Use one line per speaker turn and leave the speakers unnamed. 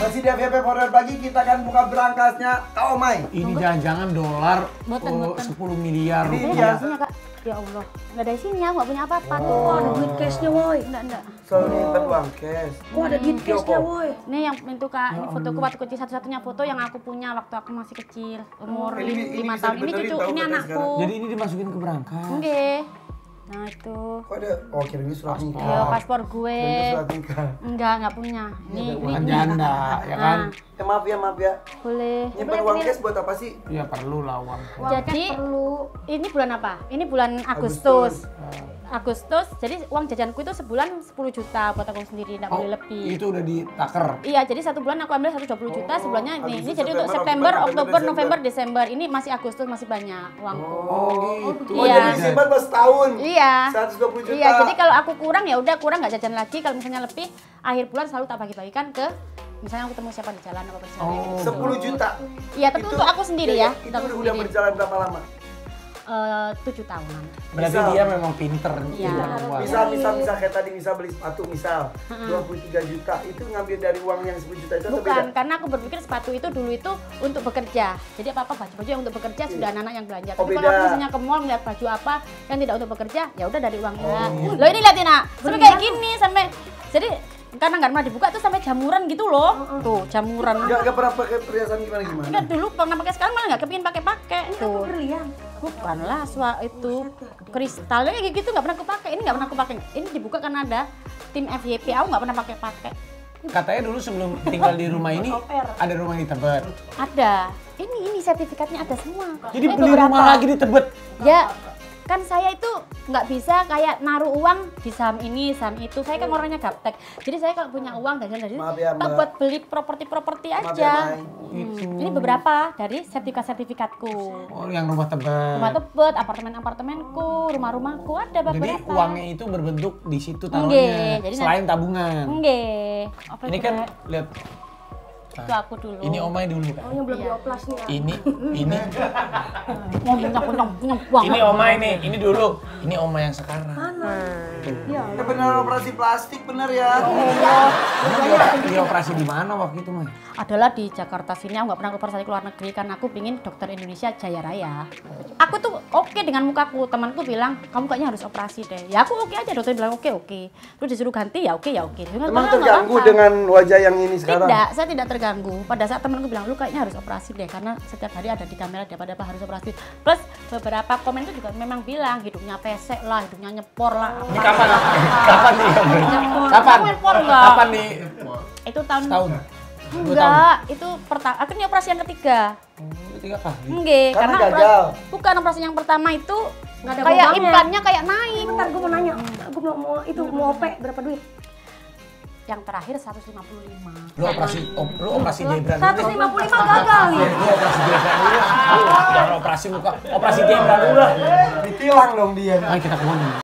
Masih di FYP Forward pagi kita akan buka berangkasnya Kak Omai.
Ini jangan-jangan dolar
Boten,
oh,
boten.
10 miliar
Ini
isinya kak. Ya Allah, nggak ada isinya, nggak punya apa-apa tuh.
Oh, ada duit cashnya woi.
Enggak, enggak.
Selalu nyimpen uang cash.
Oh, ada duit cashnya woi.
Ini yang itu kak, ini fotoku waktu kecil satu-satunya foto yang aku punya waktu aku masih kecil, umur lima tahun. Ini cucu, ini anakku.
Jadi ini dimasukin ke berangkas.
Enggak. Nah itu.
Kok ada? Oh kirimnya surat nikah.
Ya paspor gue.
Surat nikah.
Enggak, enggak punya. Ini, ini, ini.
janda, ya kan?
Nah,
Ya maaf ya maaf ya.
boleh.
Nyimpen uang cash buat apa sih?
Ya perlu lah uang.
Jadi
perlu.
ini bulan apa? Ini bulan
Agustus.
Agustus. Agustus. Jadi uang jajanku itu sebulan 10 juta buat aku sendiri, enggak
Oh,
boleh lebih.
itu udah ditaker.
Iya, jadi satu bulan aku ambil 120 juta,
Oh,
sebulannya ini. Ini jadi untuk
September, Oktober,
Oktober,
November,
November, Desember. Ini masih Agustus masih banyak uangku.
Oh gitu.
Oh
Iya.
jadi simpan pas tahun.
Iya.
120 juta.
Iya, jadi kalau aku kurang ya udah kurang nggak jajan lagi. Kalau misalnya lebih, akhir bulan selalu tak bagi-bagikan ke misalnya aku ketemu siapa di jalan apa di jalan.
Oh.
10 juta.
Iya, tapi
Itu-
untuk aku sendiri ya.
Itu
untuk aku
udah, udah
sendiri.
berjalan berapa lama?
Eh, tujuh tahunan.
Berarti
Misal.
dia memang pinter.
Iya.
nyimpen uang.
Misal, misal, misal kayak tadi misal beli sepatu misal 23 juta itu ngambil dari uang yang 10 juta itu atau
Bukan,
beda?
karena aku berpikir sepatu itu dulu itu untuk bekerja. Jadi apa-apa baju-baju yang untuk bekerja sudah anak-anak yang belanja.
Oh,
Tapi kalau
beda.
aku misalnya ke mall melihat baju apa yang tidak untuk bekerja, ya udah dari uang
Oh, gitu.
Loh ini lihatin nak, sampai kayak gini sampai jadi karena nggak pernah dibuka tuh sampai jamuran gitu loh. Tuh, jamuran.
Enggak, enggak pernah pakai perhiasan gimana gimana?
Enggak dulu pernah pakai sekarang malah nggak kepingin pakai-pakai. Tuh.
Berlian.
Bukanlah swa itu kristal kayak gitu nggak pernah aku pakai. Ini nggak pernah aku pakai. Ini dibuka karena ada tim FYP. Aku nggak pernah pakai-pakai.
Katanya dulu sebelum tinggal di rumah ini ada rumah di Tebet.
Ada. Ini ini sertifikatnya ada semua.
Jadi
Eh,
beli
beberapa.
rumah lagi di Tebet.
Ya kan saya itu nggak bisa kayak naruh uang di saham ini saham itu. Saya kan orangnya gaptek. Jadi saya kalau punya uang dari dari
ya,
tak buat beli properti-properti
Maaf
aja.
Ya.
Hmm, ini beberapa dari sertifikat-sertifikatku.
Oh, yang rumah Tebet.
rumah tebet apartemen-apartemenku rumah-rumahku ada
Jadi
beberapa.
uangnya itu berbentuk di situ taruhnya.
jadi
Selain tabungan.
enggak apa
Ini kan lihat
itu aku dulu
ini omai dulu kan.
Oh, yang belum
Iya.
dioplas nih. ya.
Ini ini ini omai nih, ini dulu. Ini oma yang sekarang.
Ya.
Ya benar operasi plastik bener ya.
Emang dia, dia operasi di mana waktu itu, Mai?
adalah di Jakarta sini. Aku nggak pernah operasi ke luar negeri karena aku pingin dokter Indonesia jaya raya. Aku tuh oke dengan mukaku. Temanku bilang kamu kayaknya harus operasi deh. Ya aku oke aja. Dokter bilang oke oke. Terus disuruh ganti ya oke ya oke. Nggak
terganggu dengan wajah yang ini sekarang?
tidak saya tidak terganggu. Pada saat temanku bilang lu kayaknya harus operasi deh karena setiap hari ada di kamera dapat apa harus operasi. Plus beberapa komen itu juga memang bilang hidupnya pesek lah hidupnya nyepor lah.
Ini kapan? kapan nih? Kapan? Kapan nih?
itu tahun
Tahun.
Enggak itu pertama akhirnya operasi yang ketiga
Tiga kali.
Enggak,
Karena
karena,
gagal.
operasi- bukan operasi yang pertama itu
Nggak ada
kayak implannya kayak naik.
Bentar, gue mau nanya. Gue mau, mau itu mau OP berapa duit?
Yang terakhir 155.
Lu operasi, op, lu operasi dulu.
155 gagal nih.
Lu operasi Debra dulu. Lu jangan operasi muka, operasi Debra dulu lah.
Ditilang dong dia.
Ayo kita ke mana?